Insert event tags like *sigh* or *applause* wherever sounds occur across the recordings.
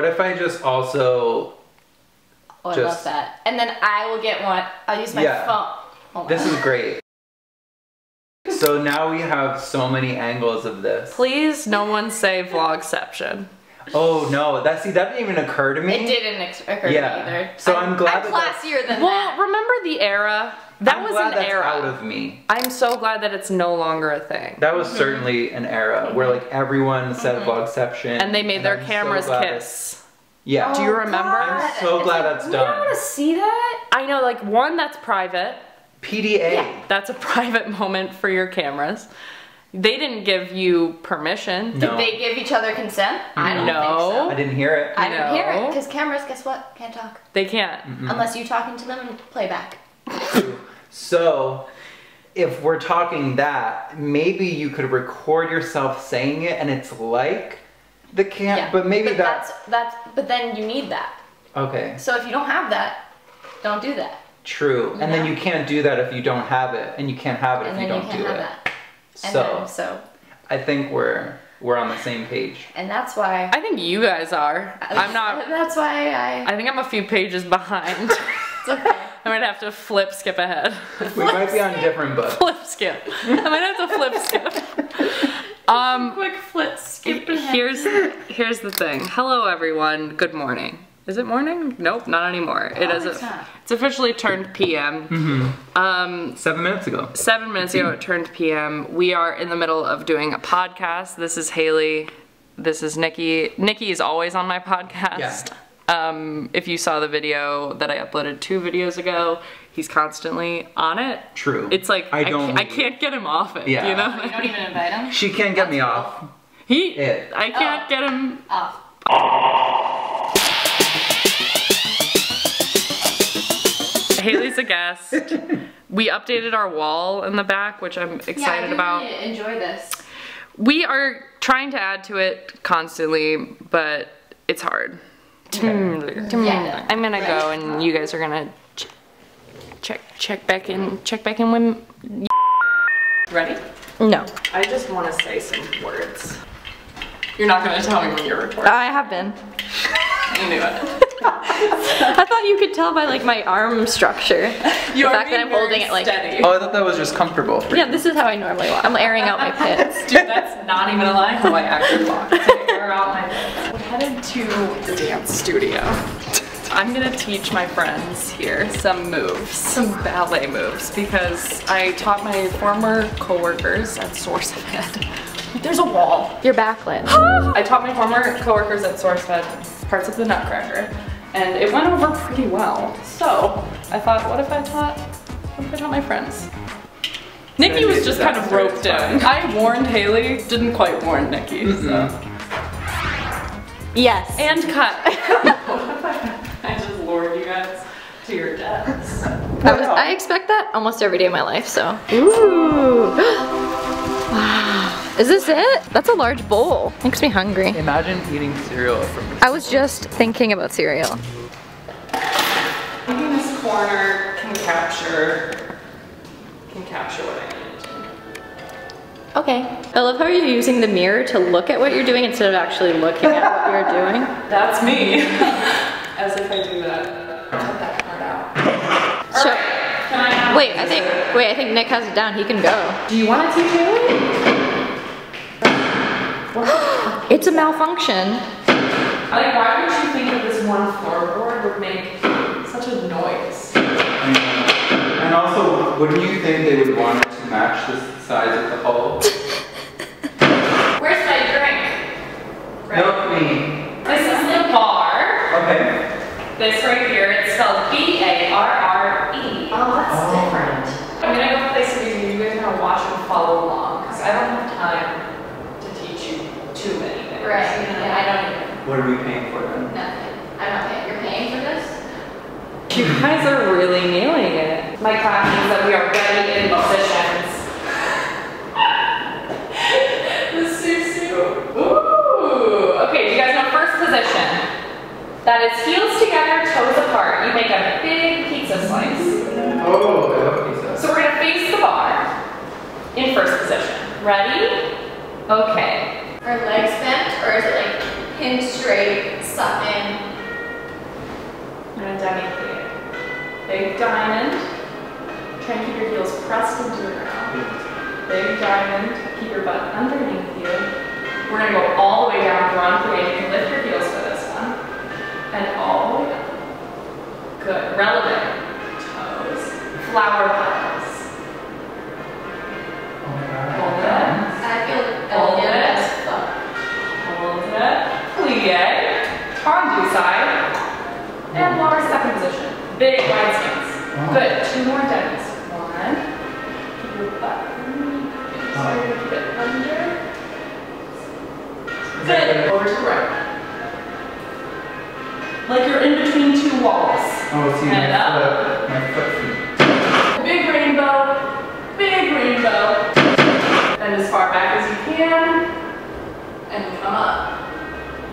What if I just also Oh, I Just- love that. And then I will get one. I'll use my Yeah. phone. Oh Hold This on. is great. So now we have so many angles of this. Please, no one say vlogception. Oh no, that see that didn't even occur to me. It didn't ex- occur Yeah. to me either. So I'm glad I'm that that's- classier than Well, that. Well, remember the era? That I'm was glad an that's era. out of me. I'm so glad that it's no longer a thing. That was certainly an era mm-hmm. where like everyone said mm-hmm. vlogception, and they made their I'm cameras glad kiss. Yeah. Do you oh, remember? I'm so glad that's We don't want to see that. I know, like one that's private. PDA. That's a *laughs* private moment for your cameras. They didn't give you permission. No. Did they give each other consent? I don't No. think so. I didn't hear it. I didn't hear it because cameras, guess what? Can't talk They can't. unless you're talking to them in playback. So, if we're talking that, maybe you could record yourself saying it, and it's like the cam. but maybe but that's, that's that's. But then you need that. okay. So if you don't have that, don't do that. True, and then you can't do that if you don't have it, and you can't have it And if you don't can't do have it. that. And So then, so I think we're we're on the same page. and that's why. I think you guys are. I'm not. *laughs* That's why I. I think I'm a few pages behind. *laughs* It's okay. I might have to flip skip ahead. We might be on different books. flip skip. I might have to flip skip. *laughs* Um, Quick flip, skip. Ahead. here's here's the thing. Hello everyone. Good morning. Is it morning? Nope, not anymore. It Oh, is. it's a- It's officially turned PM. Mm-hmm. Um, Seven minutes ago. seven minutes ago it turned PM. We are in the middle of doing a podcast. This is Haley. This is Nicky. Nicky is always on my podcast. Um, if you saw the video that I uploaded two videos ago, he's constantly on it. True. It's like I I, don't ca- I can't get him off it. Yeah. You know? You don't even invite him. She can't get me off. He, It. I can't Oh. get him. Off. Haley's a guest. *laughs* we updated our wall in the back, which I'm excited yeah, I about. really enjoy this. We are trying to add to it constantly, but it's hard. Mm. Mm. Yeah. I'm gonna go, and you guys are gonna ch- check check back in check back in when. *laughs* Ready? No. I just want to say some words. You're not gonna tell me when you're recording. I have been. You knew it. *laughs* I thought you could tell by like my arm structure. You the fact that I'm holding very it like. steady. Oh, I thought that was just comfortable for you. Yeah, this is how I normally walk. I'm airing out my pits. *laughs* Dude, that's not even a lie how I actually walk. *laughs* Today we're out my pits. We're headed to the dance studio. I'm gonna teach my friends here some moves, some ballet moves, because I taught my former coworkers at SourceFed. There's a wall. You're backlit. *gasps* I taught my former coworkers at SourceFed parts of the Nutcracker, and it went over pretty well. So I thought, what if I taught, what if I taught my friends? Nicky was just kind of roped in. I warned Haley, didn't quite warn Nicky. So. Mm-hmm. Yes. And cut. *laughs* I just lured you guys to your deaths. I, was, I expect that almost every day of my life, so. Ooh. *gasps* wow. Is this it? That's a large bowl. Makes me hungry. Imagine eating cereal from I was just thinking about cereal. Thinking this corner can capture, can capture what I need to. Okay. I love how you're using the mirror to look at what you're doing instead of actually looking at what you're doing. *laughs* That's me. *laughs* As if I do that. Cut that part out. So, Can I wait, I think, wait, I think Nick has it down. He can go. Do you want to teach Haley? *gasps* It's a malfunction. Like, why would you think that this one floorboard would make such a noise? And also, wouldn't you think they would want it to match the size of the hole? Where's my drink? Milk me. This is the bar. Okay. This right here, it's spelled B-A-R-R-E. Oh, that's different. I'm gonna go play some music. You guys are gonna watch and follow along because I don't have time to teach you too many things. Right. you know? Yeah, I don't even. What are we paying for then? Nothing. I'm not paying. You're paying for this? You guys are really nailing it. My class means that we are ready in positions. the susu. Ooh. Okay, you guys know first position. That is heels together, toes apart. You make a big pizza slice. Oh, I love pizza. So we're gonna face the bar in first position. Ready? Okay. Are legs bent or is it like pinned straight, in. And a demi plie. Big diamond. Try and keep your heels pressed into the ground. Big diamond. Keep your butt underneath you. We're gonna go all the way down grand plie. You can lift your heels for this one. And all the way up. Good. Relevé. Toes. Flower petals.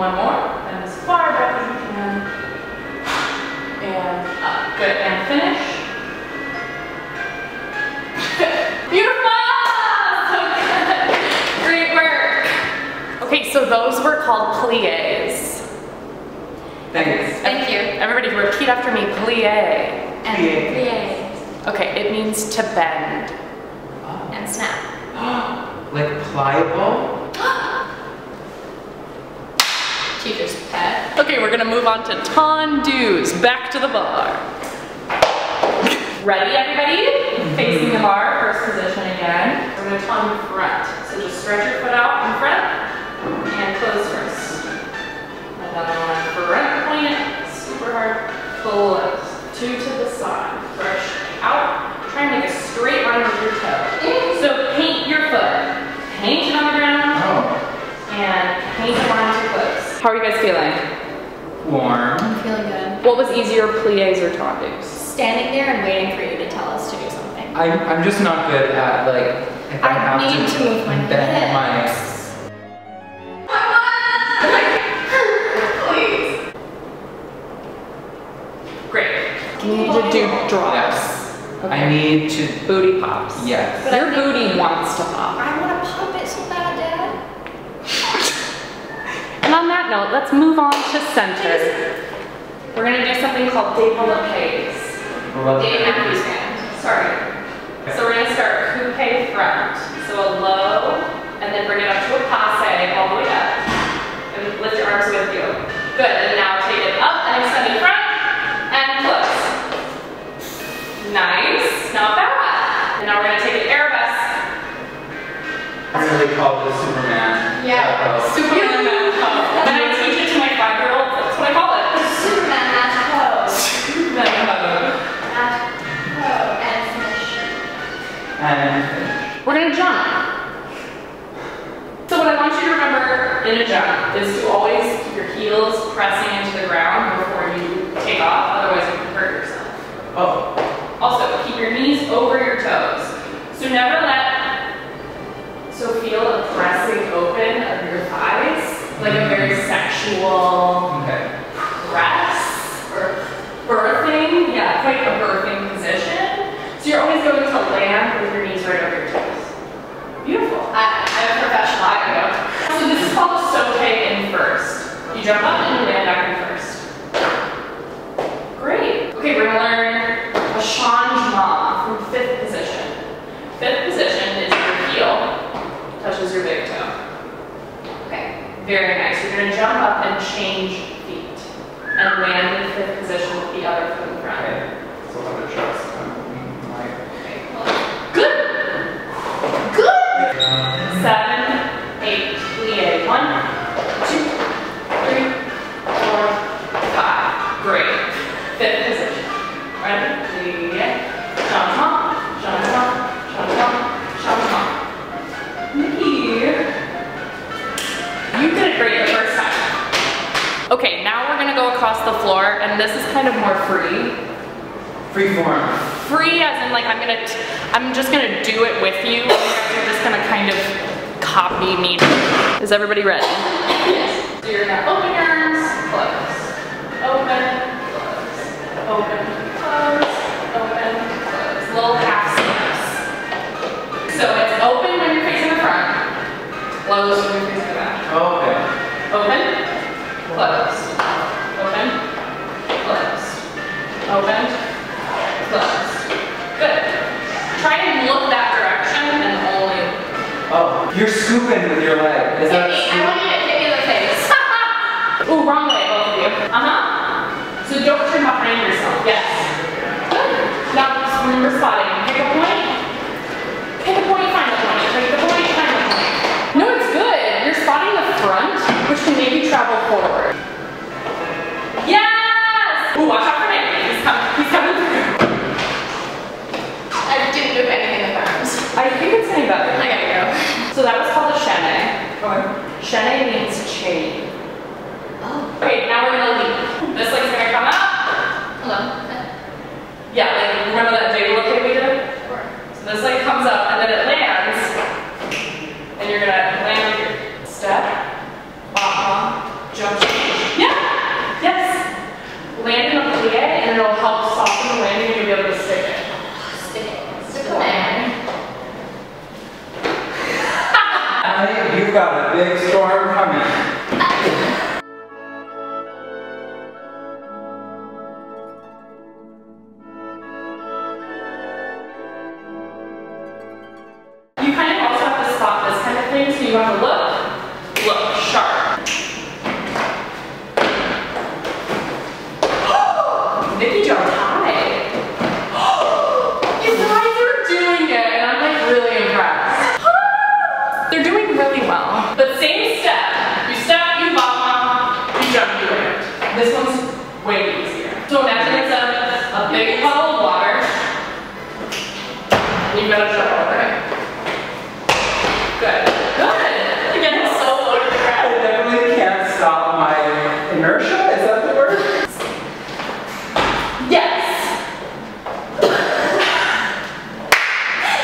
One more. And as far back as you can. And up. Good. And finish. *laughs* Beautiful! So good. Great work. Okay, so those were called plies. Thanks. Thank you. Everybody repeat after me, plie. And Plie. plie. Okay, it means to bend. Ah. And snap. *gasps* like pliable? Okay, we're gonna move on to tendus. Back to the bar. Ready, everybody? Facing the bar, first position again. We're gonna tongue front. So just stretch your foot out in front and close first. How are you guys feeling? Warm. I'm feeling good. What was easier, plies or tendus? Standing there and waiting for you to tell us to do something. I'm, I'm just not good at like, if I, I have need to move my bend my hips. Please. *laughs* Great. You need to do drops. I need to, Booty pops. yes. But Your booty wants to pop. I want to pump it so bad, Dad. And on that note, let's move on to center. We're gonna do something called développés. Love Dave. Matthews Band. Sorry. So we're gonna start coupe front. So a low, and then bring it up to a passe all the way up. And lift your arms with you. Good, and now take it up and extend in front, and close. Nice, not bad. And now we're gonna take an arabesque. I really call this Superman. Yeah. Uh-oh. Is to always keep your heels pressing into the ground before you take off, otherwise you can hurt yourself. oh, Also, keep your knees over your toes. So never let, so feel the pressing open of your thighs, like a very sexual okay. press or birthing. Yeah, quite a birthing position. So you're always going to land with your knees right over your toes. Beautiful. I, I'm a professional. I know. So this is called a sauté in first. You jump up and land back in first. Great. Okay, we're gonna learn a change changement from fifth position. Fifth position is your heel touches your big toe. Okay, very nice. You're gonna jump up and change feet and land in fifth position with the other foot in front. Okay. So I'm gonna trust Okay, now we're gonna go across the floor, and this is kind of more free Free form. free as in like I'm gonna, t- I'm just gonna do it with you. You guys are just gonna kind of copy me. Is everybody ready? Yes. So you're gonna open your arms, close, open, close, open, close, open, close. Little half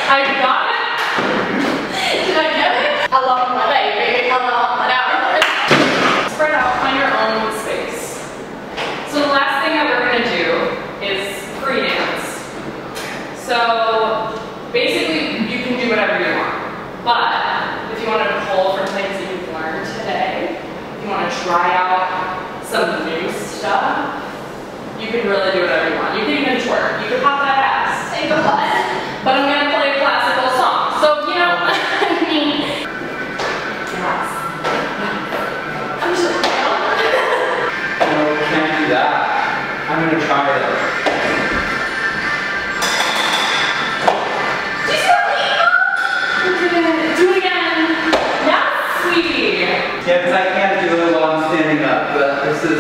I got it. Did I get it? I love my baby. I love my. Spread out, find your own space. So the last thing that we're gonna do is free dance. So basically, you can do whatever you want. But if you want to pull from things that you've learned today, if you want to try out some new stuff, you can really do whatever you want.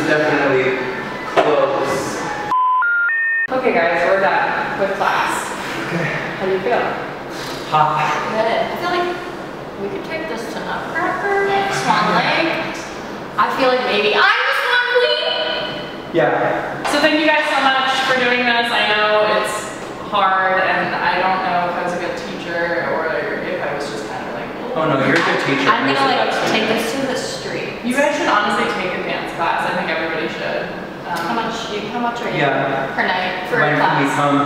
Definitely close. Okay, guys, we're done with class. Okay. How do you feel? Hot. Good. I feel like we could take this to Nutcracker. Swan Lake. I feel like maybe I'm the Swan Queen. Yeah. So thank you guys so much for doing this. I know it's hard, and I don't know if I was a good teacher or if I was just kind of like. Oh no, you're a good teacher. I'm gonna like take this to the street. You guys should honestly take a dance class. I think everybody should. Um, How much? You, how much are you Yeah. per night for When a can we come?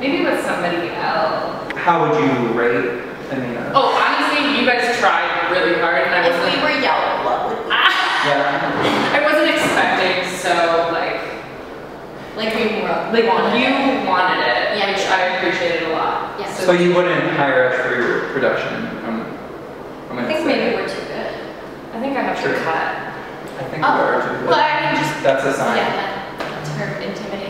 Maybe with somebody else. How would you rate? I mean, uh, Oh, honestly, you guys tried really hard, and I If wasn't. we were yellow, what would? *laughs* yeah. I wasn't expecting, so like, Like we were. like wanted you it. wanted it, Yeah. which I appreciated a lot. Yes. So you wouldn't hire us for your production? I'm, I'm I think say. maybe we're too good. I think I have to cut. I think Oh, we are too. well, I mean, just That's a sign. yeah, that, that's her intimidating.